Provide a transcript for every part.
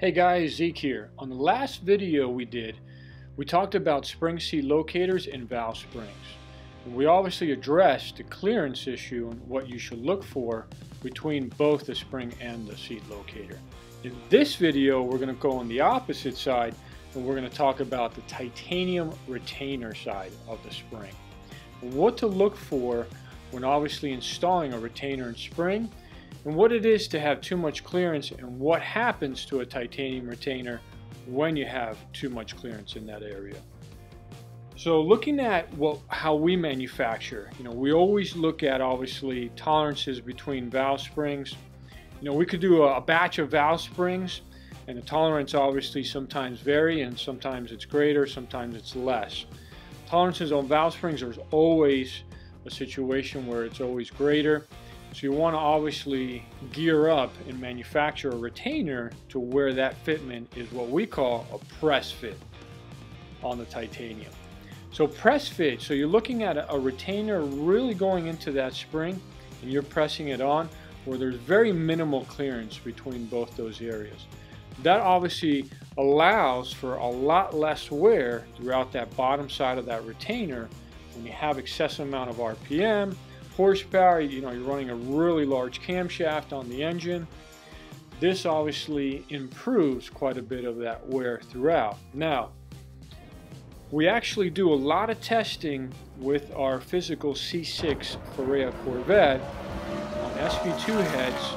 Hey guys, Zeke here. On the last video we did, we talked about spring seat locators and valve springs. We obviously addressed the clearance issue and what you should look for between both the spring and the seat locator. In this video, we're going to go on the opposite side and we're going to talk about the titanium retainer side of the spring. What to look for when obviously installing a retainer and spring and what it is to have too much clearance and what happens to a titanium retainer when you have too much clearance in that area. So looking at what, how we manufacture, you know, we always look at obviously tolerances between valve springs. You know, we could do a, a batch of valve springs and the tolerance obviously sometimes vary and sometimes it's greater, sometimes it's less. Tolerances on valve springs are always a situation where it's always greater so you want to obviously gear up and manufacture a retainer to where that fitment is what we call a press fit on the titanium. So press fit, so you're looking at a, retainer really going into that spring and you're pressing it on where there's very minimal clearance between both those areas. That obviously allows for a lot less wear throughout that bottom side of that retainer when you have excessive amount of RPM horsepower, you know, you're running a really large camshaft on the engine. This obviously improves quite a bit of that wear throughout. Now, we actually do a lot of testing with our physical C6 Ferrea Corvette on SV2 heads.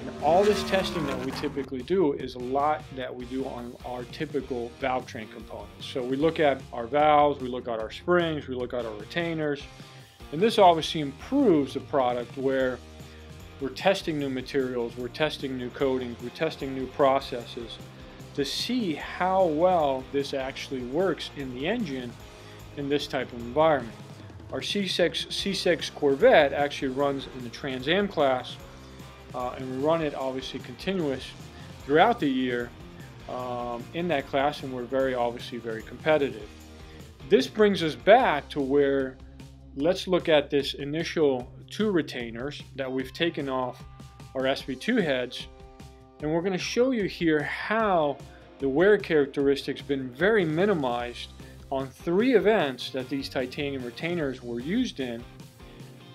And all this testing that we typically do is a lot that we do on our typical valve train components. So we look at our valves, we look at our springs, we look at our retainers, and this obviously improves the product where we're testing new materials, we're testing new coatings, we're testing new processes to see how well this actually works in the engine in this type of environment. Our C6, C6 Corvette actually runs in the Trans Am class uh, and we run it obviously continuous throughout the year um, in that class and we're very obviously very competitive. This brings us back to where let's look at this initial two retainers that we've taken off our SV2 heads and we're going to show you here how the wear characteristics been very minimized on three events that these titanium retainers were used in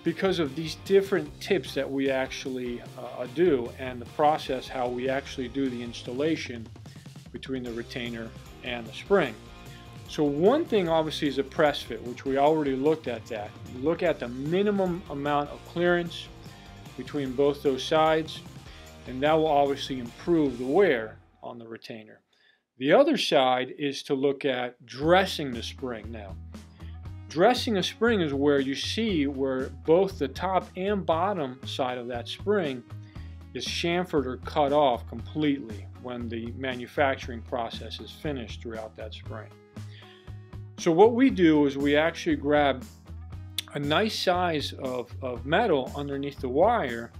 because of these different tips that we actually uh, do and the process how we actually do the installation between the retainer and the spring. So one thing obviously is a press fit, which we already looked at that. You look at the minimum amount of clearance between both those sides, and that will obviously improve the wear on the retainer. The other side is to look at dressing the spring now. Dressing a spring is where you see where both the top and bottom side of that spring is chamfered or cut off completely when the manufacturing process is finished throughout that spring. So what we do is we actually grab a nice size of, of metal underneath the wire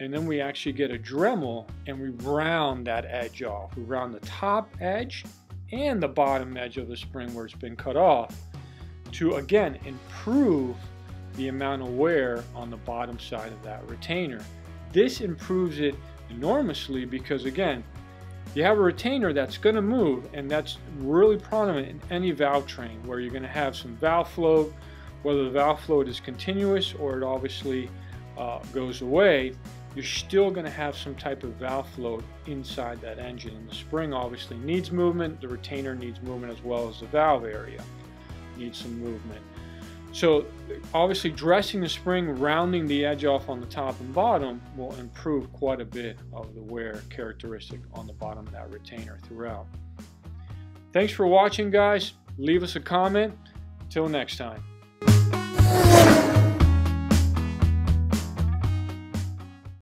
and then we actually get a Dremel and we round that edge off. We round the top edge and the bottom edge of the spring where it's been cut off to again improve the amount of wear on the bottom side of that retainer. This improves it enormously because again you have a retainer that's going to move and that's really prominent in any valve train where you're going to have some valve float whether the valve float is continuous or it obviously uh, goes away you're still going to have some type of valve float inside that engine. And the spring obviously needs movement. The retainer needs movement as well as the valve area needs some movement so obviously dressing the spring, rounding the edge off on the top and bottom will improve quite a bit of the wear characteristic on the bottom of that retainer throughout. Thanks for watching guys. Leave us a comment. Till next time.